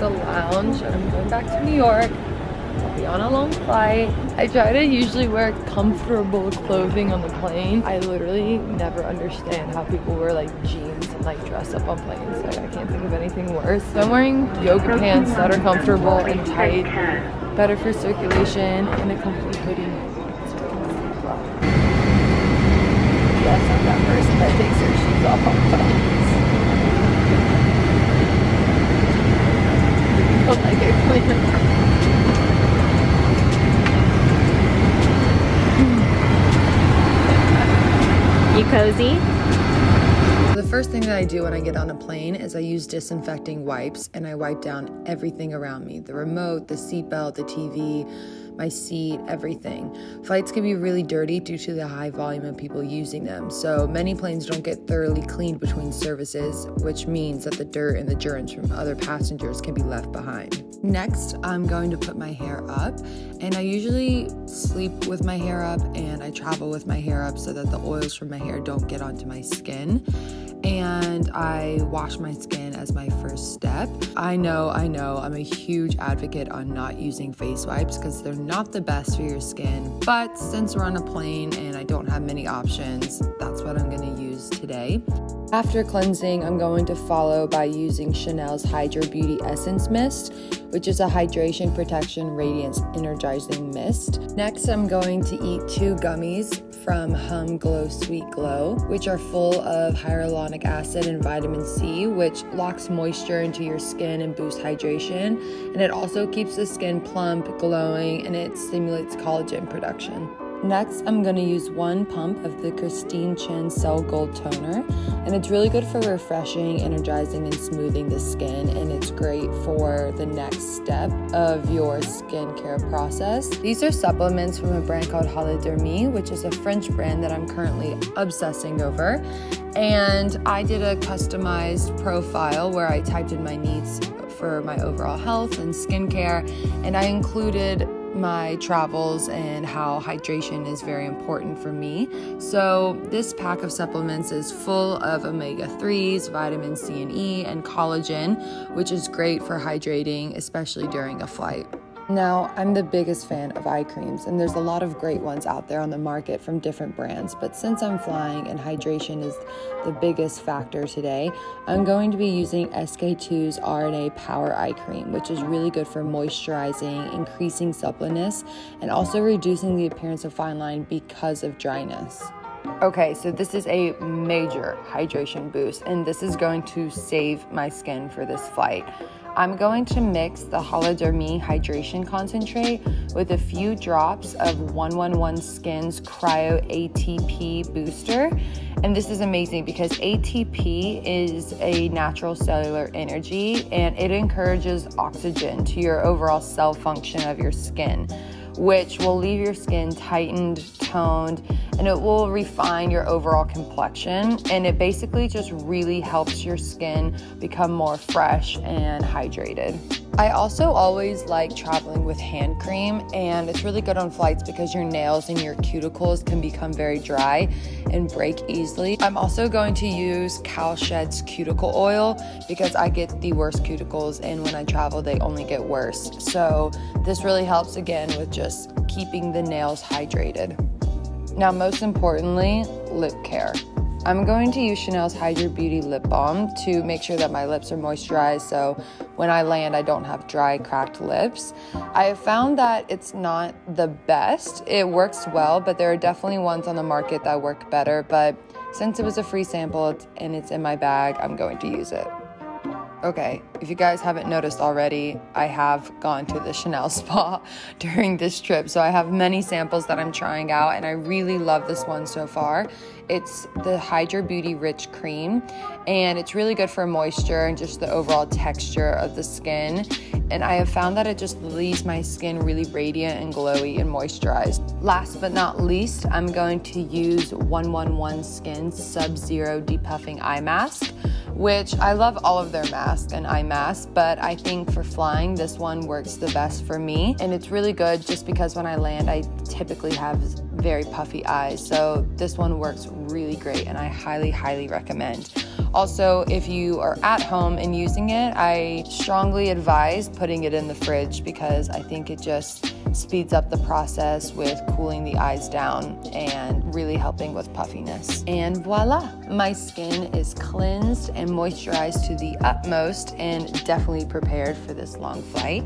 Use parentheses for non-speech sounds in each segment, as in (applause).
the lounge and I'm going back to New York. I'll be on a long flight. I try to usually wear comfortable clothing on the plane. I literally never understand how people wear like jeans and like dress up on planes. Like I can't think of anything worse. So I'm wearing yoga pants that are comfortable and tight, better for circulation, and a comfy hoodie. Yes, I'm that person that takes their shoes off on planes. like I clean You cozy? The first thing that I do when I get on a plane is I use disinfecting wipes and I wipe down everything around me the remote, the seatbelt, the TV, my seat, everything. Flights can be really dirty due to the high volume of people using them, so many planes don't get thoroughly cleaned between services, which means that the dirt and the germs from other passengers can be left behind. Next, I'm going to put my hair up, and I usually sleep with my hair up and I travel with my hair up so that the oils from my hair don't get onto my skin and I wash my skin as my first step. I know, I know, I'm a huge advocate on not using face wipes because they're not the best for your skin. But since we're on a plane and I don't have many options, that's what I'm gonna use today. After cleansing, I'm going to follow by using Chanel's Hydra Beauty Essence Mist, which is a hydration, protection, radiance, energizing mist. Next, I'm going to eat two gummies from Hum Glow Sweet Glow, which are full of hyaluronic acid and vitamin C, which locks moisture into your skin and boosts hydration. And it also keeps the skin plump, glowing, and it stimulates collagen production. Next, I'm going to use one pump of the Christine Chin Cell Gold Toner, and it's really good for refreshing, energizing, and smoothing the skin, and it's great for the next step of your skincare process. These are supplements from a brand called Holidermie, which is a French brand that I'm currently obsessing over. And I did a customized profile where I typed in my needs for my overall health and skincare, and I included my travels and how hydration is very important for me. So, this pack of supplements is full of omega 3s, vitamin C and E, and collagen, which is great for hydrating, especially during a flight. Now, I'm the biggest fan of eye creams, and there's a lot of great ones out there on the market from different brands. But since I'm flying and hydration is the biggest factor today, I'm going to be using SK-II's RNA Power Eye Cream, which is really good for moisturizing, increasing suppleness, and also reducing the appearance of fine line because of dryness. Okay, so this is a major hydration boost, and this is going to save my skin for this flight. I'm going to mix the Holidermie Hydration Concentrate with a few drops of 111 Skin's Cryo ATP Booster. And this is amazing because ATP is a natural cellular energy and it encourages oxygen to your overall cell function of your skin which will leave your skin tightened, toned, and it will refine your overall complexion. And it basically just really helps your skin become more fresh and hydrated. I also always like traveling with hand cream, and it's really good on flights because your nails and your cuticles can become very dry and break easily. I'm also going to use Cowshed's cuticle oil because I get the worst cuticles, and when I travel, they only get worse. So, this really helps again with just keeping the nails hydrated. Now, most importantly, lip care. I'm going to use Chanel's Hydra Beauty Lip Balm to make sure that my lips are moisturized so when I land, I don't have dry, cracked lips. I have found that it's not the best. It works well, but there are definitely ones on the market that work better. But since it was a free sample and it's in my bag, I'm going to use it. Okay, if you guys haven't noticed already, I have gone to the Chanel (laughs) spa during this trip. So I have many samples that I'm trying out, and I really love this one so far. It's the Hydra Beauty Rich Cream, and it's really good for moisture and just the overall texture of the skin. And I have found that it just leaves my skin really radiant and glowy and moisturized. Last but not least, I'm going to use 111 Skin Sub Zero Depuffing Eye Mask which I love all of their masks and eye mask, but I think for flying, this one works the best for me. And it's really good just because when I land, I typically have very puffy eyes. So this one works really great and I highly, highly recommend. Also, if you are at home and using it, I strongly advise putting it in the fridge because I think it just speeds up the process with cooling the eyes down and really helping with puffiness. And voila, my skin is cleansed and moisturized to the utmost and definitely prepared for this long flight.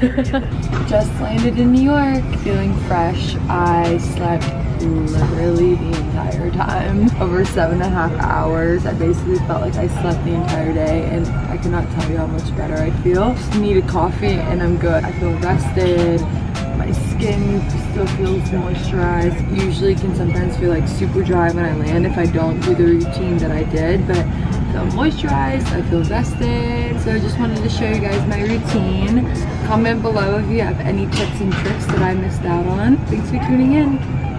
(laughs) Just landed in New York, feeling fresh. I slept literally the entire time. Over seven and a half hours. I basically felt like I slept the entire day and I cannot tell you how much better I feel. Just need a coffee and I'm good. I feel rested. My skin still feels moisturized. Usually can sometimes feel like super dry when I land if I don't do the routine that I did, but feel uh, moisturized, I feel rested. So I just wanted to show you guys my routine. Comment below if you have any tips and tricks that I missed out on. Thanks for tuning in.